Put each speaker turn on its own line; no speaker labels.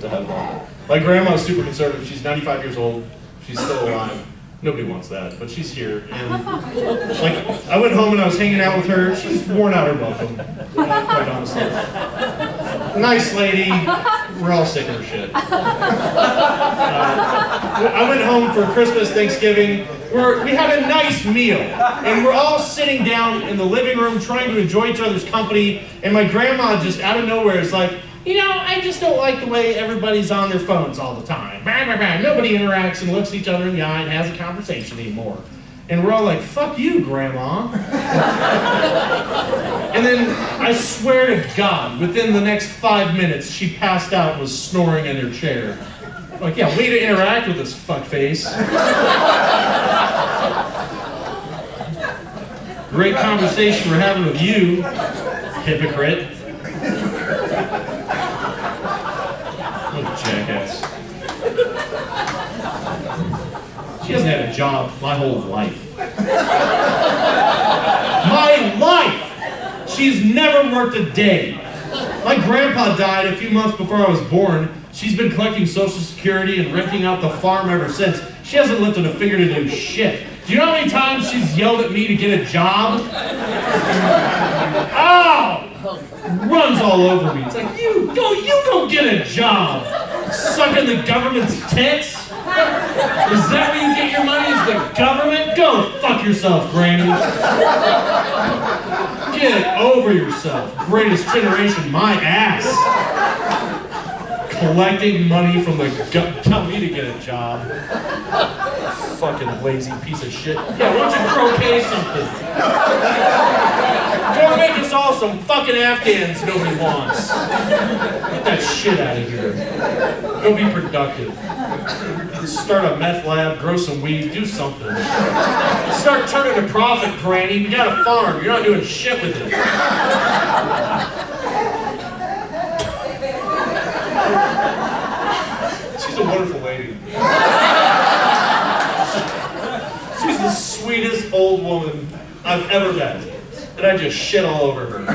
to have one. My grandma's super conservative. She's 95 years old. She's still alive. Nobody wants that, but she's here. And like, I went home and I was hanging out with her. She's worn out her welcome, quite honestly. Nice lady. We're all sick of her shit. Uh, I went home for Christmas, Thanksgiving. We're, we had a nice meal, and we're all sitting down in the living room trying to enjoy each other's company. And my grandma just out of nowhere is like, you know, I just don't like the way everybody's on their phones all the time. Bah, bah, bah. Nobody interacts and looks each other in the eye and has a conversation anymore. And we're all like, fuck you, Grandma. and then I swear to God, within the next five minutes, she passed out and was snoring in her chair. Like, yeah, way to interact with this fuckface. Great conversation we're having with you, hypocrite. She hasn't had a job my whole life. My life! She's never worked a day. My grandpa died a few months before I was born. She's been collecting Social Security and renting out the farm ever since. She hasn't lifted a finger to do shit. Do you know how many times she's yelled at me to get a job? Ow! Runs all over me. It's like, you go, you go get a job. Sucking the government's tits? Is that where you get your money? Is the government? Go fuck yourself, Granny. Get over yourself. Greatest generation, my ass. Collecting money from the government. Tell me to get a job. Fucking lazy piece of shit. Yeah, why don't you croquet something? Go make us all some fucking Afghans nobody wants. Get that shit out of here. Go be productive. Start a meth lab, grow some weed, do something. Start turning a profit, Granny. You got a farm. You're not doing shit with it. She's a wonderful lady. She's the sweetest old woman I've ever met. And I just shit all over her.